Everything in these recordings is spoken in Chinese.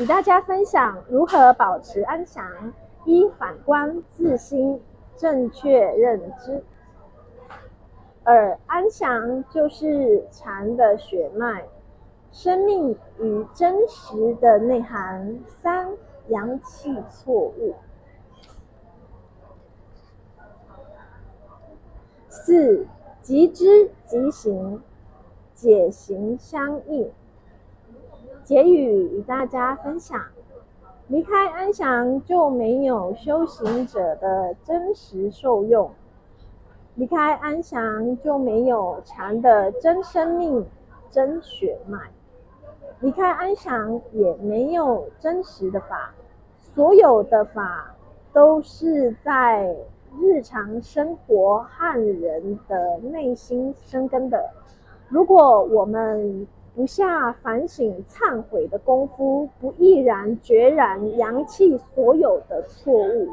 与大家分享如何保持安详。一、反观自心，正确认知。二、安详就是禅的血脉，生命与真实的内涵。三、阳气错误。四、即知即行，解行相应。结语与大家分享：离开安详，就没有修行者的真实受用。离开安详，就没有禅的真生命、真血脉；离开安详，也没有真实的法。所有的法都是在日常生活和人的内心生根的。如果我们不下反省、忏悔的功夫，不毅然决然扬弃所有的错误，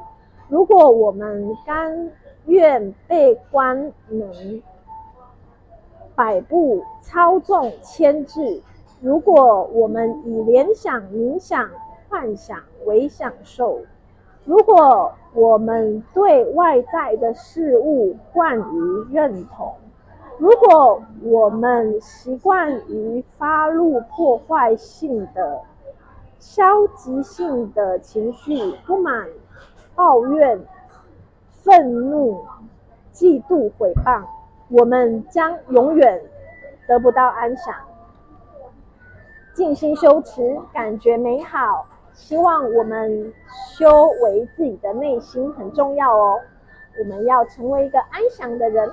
如果我们甘愿被官能摆布、操纵、牵制。如果我们以联想、冥想、幻想为享受；如果我们对外在的事物惯于认同；如果我们习惯于发怒、破坏性的、消极性的情绪，不满、抱怨。愤怒、嫉妒、毁谤，我们将永远得不到安详。静心修持，感觉美好。希望我们修为自己的内心很重要哦。我们要成为一个安详的人。